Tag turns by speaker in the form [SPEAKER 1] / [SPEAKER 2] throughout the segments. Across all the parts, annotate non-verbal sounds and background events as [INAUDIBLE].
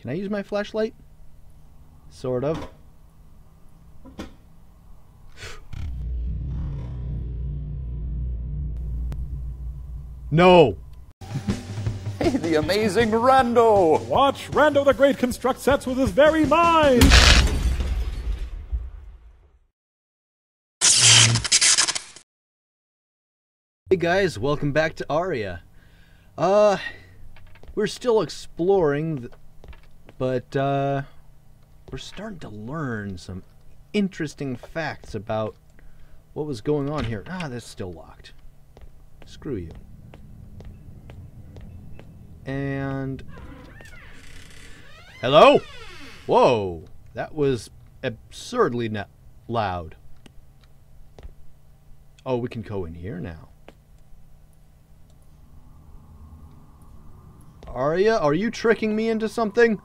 [SPEAKER 1] Can I use my flashlight? Sort of. No! [LAUGHS]
[SPEAKER 2] Hey, the amazing Rando!
[SPEAKER 3] Watch Rando the Great construct sets with his very mind!
[SPEAKER 1] Hey guys, welcome back to Araya. Uh, we're still exploring, th- but uh, we're starting to learn some interesting facts about what was going on here. Ah, that's still locked. Screw you. And hello. Whoa, that was absurdly loud. Oh, we can go in here now. Araya, are you tricking me into something?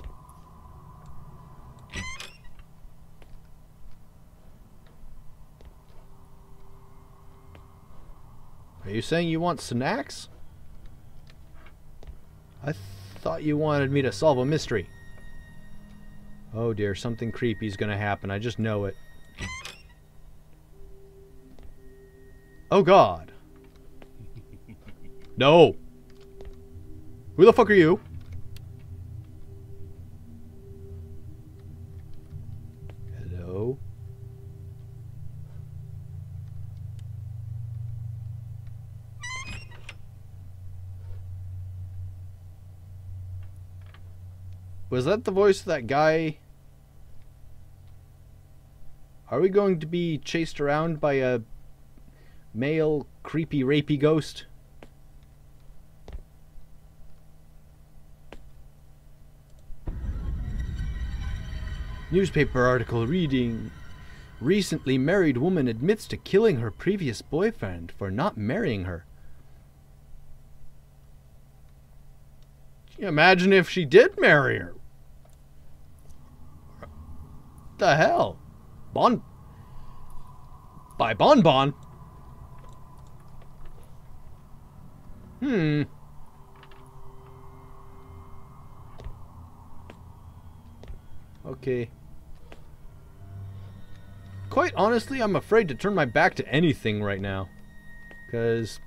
[SPEAKER 1] You saying you want snacks? I thought you wanted me to solve a mystery. Oh dear, something creepy is gonna happen. I just know it. Oh god. [LAUGHS] No. Who the fuck are you? Was that the voice of that guy? Are we going to be chased around by a male creepy rapey ghost? Newspaper article reading Recently married woman admits to killing her previous boyfriend for not marrying her. Can you imagine if she did marry her? The hell? Bon. By Bon Bon? Hmm. Okay. Quite honestly, I'm afraid to turn my back to anything right now. Because.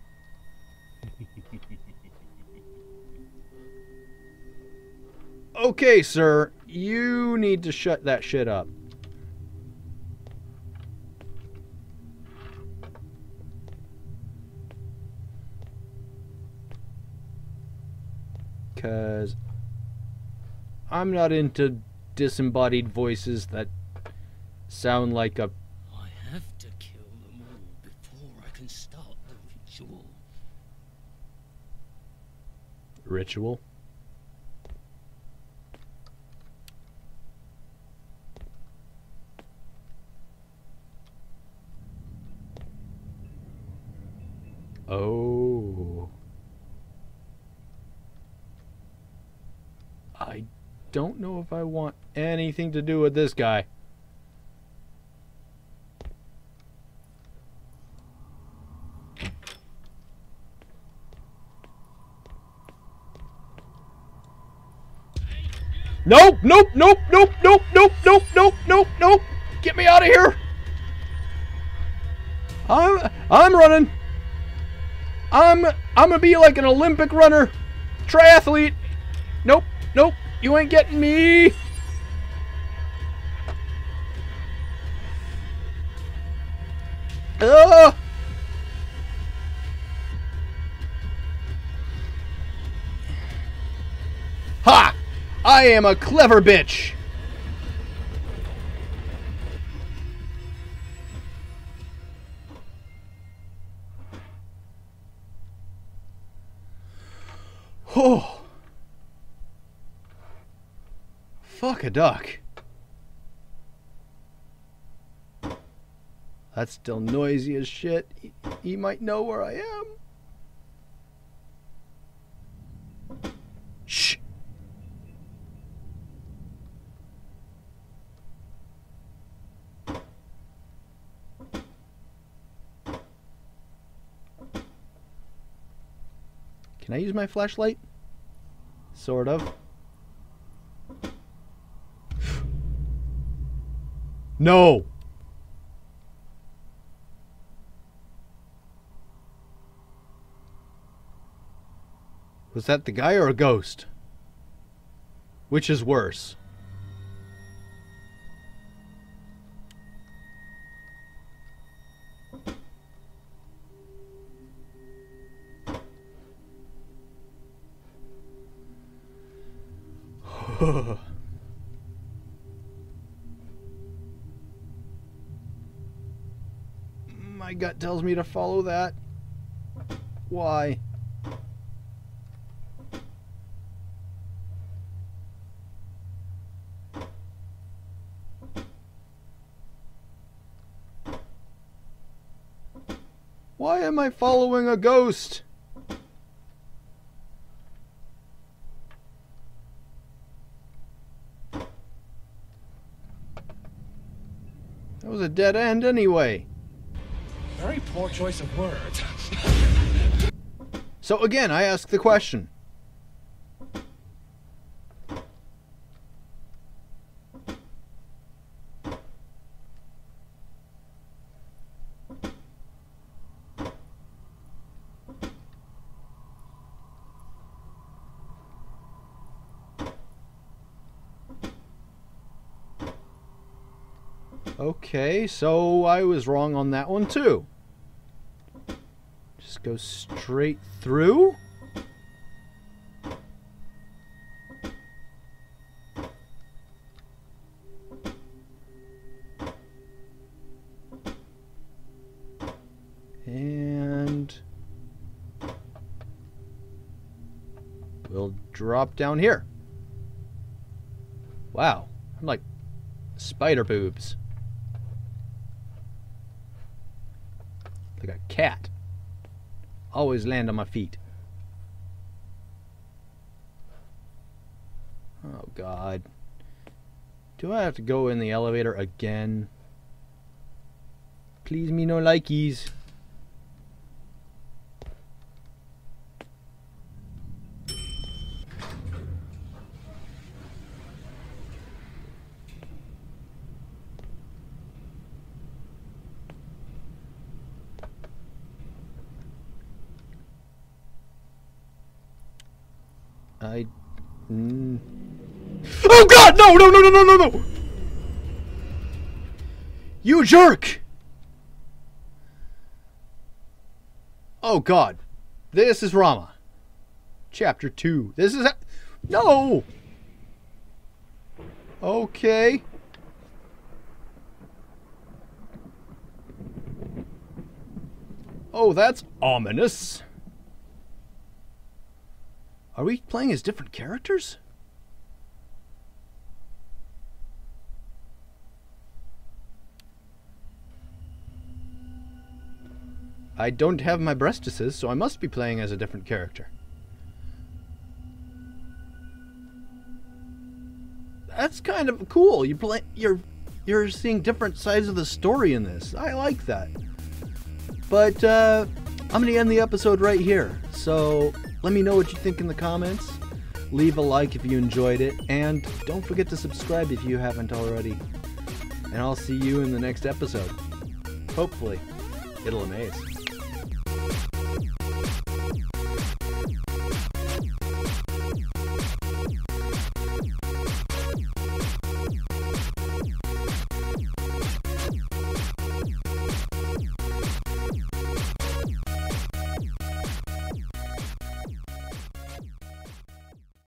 [SPEAKER 1] Okay, sir. You need to shut that shit up. Because. I'm not into disembodied voices that sound like a
[SPEAKER 4] I have to kill them all before I can start the ritual.
[SPEAKER 1] ritual. Oh. I don't know if I want anything to do with this guy. Nope, nope, nope, nope, nope, nope, nope, nope, nope, nope. Get me out of here. I'm I'm running. I'm I'm gonna be like an Olympic runner, triathlete. Nope, nope, you ain't getting me. Ugh. Ha! I am a clever bitch. [SIGHS] Oh. Fuck a duck. That's still noisy as shit. He, he might know where I am. Shh. Can I use my flashlight? Sort of. No! Was that the guy or a ghost? Which is worse? [SIGHS] [SIGHS] My gut tells me to follow that. Why? Why am I following a ghost? That was a dead end anyway.
[SPEAKER 3] Very poor choice of words.
[SPEAKER 1] So again, I ask the question. Okay, so I was wrong on that one too. Just go straight through. And we'll drop down here. Wow, I'm like spider boobs. Like a cat. Always land on my feet. Oh god. Do I have to go in the elevator again? Please me no likeys. I. Mm. Oh God! No! No! No! No! No! No! No! You jerk! Oh God! This is Rama. Chapter two. This is. No! Okay. Oh, that's ominous. Are we playing as different characters? I don't have my breastises, so I must be playing as a different character. That's kind of cool. You play you're you're seeing different sides of the story in this. I like that. But uh I'm going to end the episode right here. So, let me know what you think in the comments. Leave a like if you enjoyed it, and don't forget to subscribe if you haven't already. And I'll see you in the next episode. Hopefully, it'll amaze.